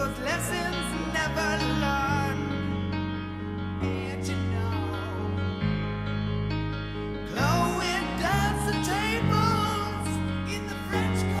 those lessons.